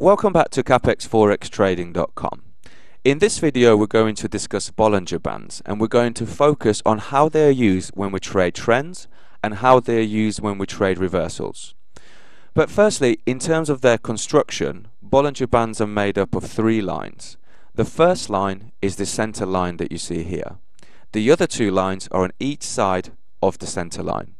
Welcome back to CapexForexTrading.com. In this video we're going to discuss Bollinger Bands and we're going to focus on how they are used when we trade trends and how they are used when we trade reversals. But firstly, in terms of their construction, Bollinger Bands are made up of three lines. The first line is the center line that you see here. The other two lines are on each side of the center line.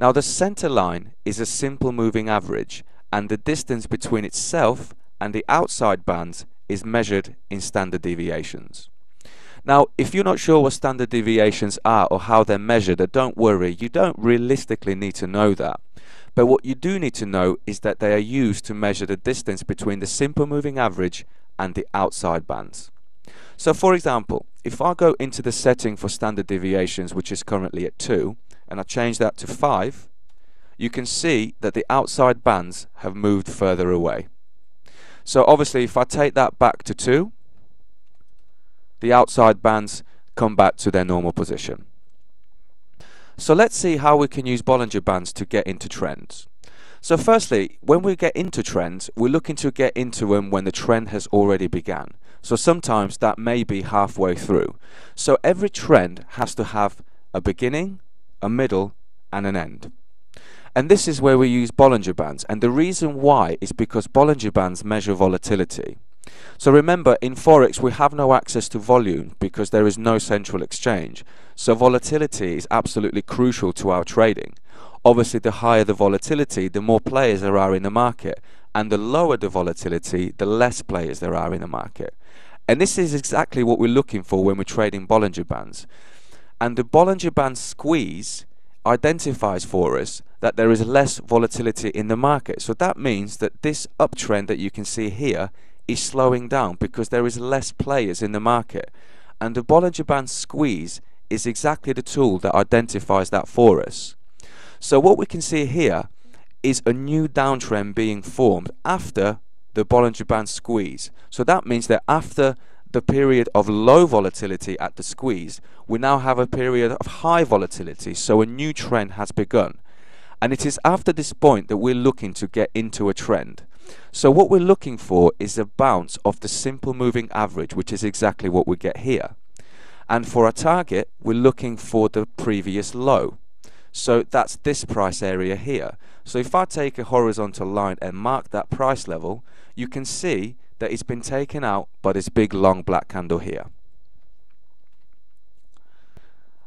Now the center line is a simple moving average and the distance between itself and the outside bands is measured in standard deviations. Now, if you're not sure what standard deviations are or how they're measured, don't worry, you don't realistically need to know that. But what you do need to know is that they are used to measure the distance between the simple moving average and the outside bands. So for example, if I go into the setting for standard deviations, which is currently at 2, and I change that to 5, you can see that the outside bands have moved further away. So obviously if I take that back to 2, the outside bands come back to their normal position. So let's see how we can use Bollinger Bands to get into trends. So firstly, when we get into trends, we're looking to get into them when the trend has already begun. So sometimes that may be halfway through. So every trend has to have a beginning, a middle, and an end. And this is where we use Bollinger Bands. And the reason why is because Bollinger Bands measure volatility. So remember, in Forex, we have no access to volume because there is no central exchange. So volatility is absolutely crucial to our trading. Obviously, the higher the volatility, the more players there are in the market. And the lower the volatility, the less players there are in the market. And this is exactly what we're looking for when we're trading Bollinger Bands. And the Bollinger Band squeeze identifies for us that there is less volatility in the market. So that means that this uptrend that you can see here is slowing down because there is less players in the market. And the Bollinger Band squeeze is exactly the tool that identifies that for us. So what we can see here is a new downtrend being formed after the Bollinger Band squeeze. So that means that after the period of low volatility at the squeeze, we now have a period of high volatility, so a new trend has begun. And it is after this point that we're looking to get into a trend. So what we're looking for is a bounce of the simple moving average, which is exactly what we get here. And for our target, we're looking for the previous low. So that's this price area here. So if I take a horizontal line and mark that price level, you can see that it's been taken out by this big long black candle here.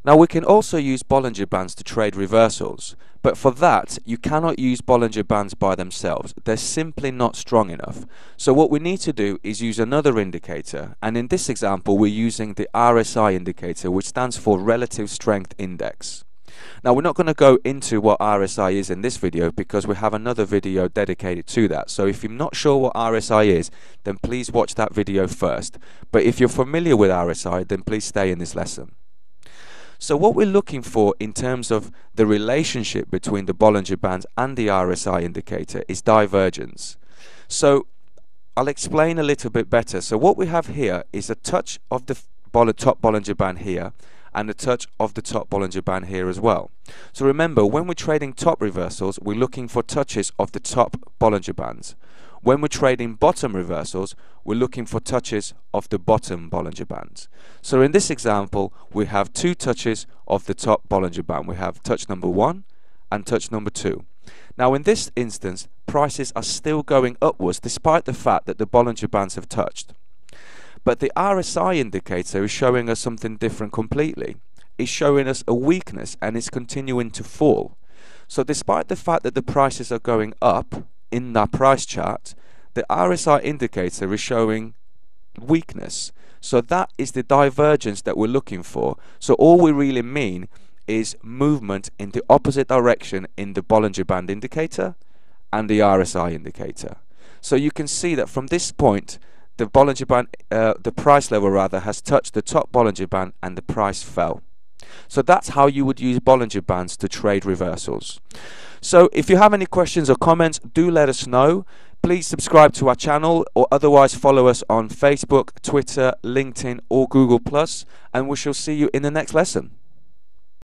Now we can also use Bollinger Bands to trade reversals, but for that you cannot use Bollinger Bands by themselves. They're simply not strong enough. So what we need to do is use another indicator, and in this example we're using the RSI indicator, which stands for Relative Strength Index. Now we're not going to go into what RSI is in this video because we have another video dedicated to that. So if you're not sure what RSI is, then please watch that video first. But if you're familiar with RSI, then please stay in this lesson. So what we're looking for in terms of the relationship between the Bollinger Bands and the RSI indicator is divergence. So I'll explain a little bit better. So what we have here is a touch of the top Bollinger Band here and a touch of the top Bollinger Band here as well. So remember, when we're trading top reversals, we're looking for touches of the top Bollinger Bands. When we're trading bottom reversals, we're looking for touches of the bottom Bollinger Bands. So in this example, we have two touches of the top Bollinger Band. We have touch number one and touch number two. Now in this instance, prices are still going upwards despite the fact that the Bollinger Bands have touched. But the RSI indicator is showing us something different completely. It's showing us a weakness and it's continuing to fall. So despite the fact that the prices are going up in that price chart, the RSI indicator is showing weakness. So that is the divergence that we're looking for. So all we really mean is movement in the opposite direction in the Bollinger Band indicator and the RSI indicator. So you can see that from this point, the Bollinger Band, uh, the price level rather, has touched the top Bollinger Band and the price fell. So that's how you would use Bollinger Bands to trade reversals. So if you have any questions or comments, do let us know. Please subscribe to our channel or otherwise follow us on Facebook, Twitter, LinkedIn or Google+, and we shall see you in the next lesson.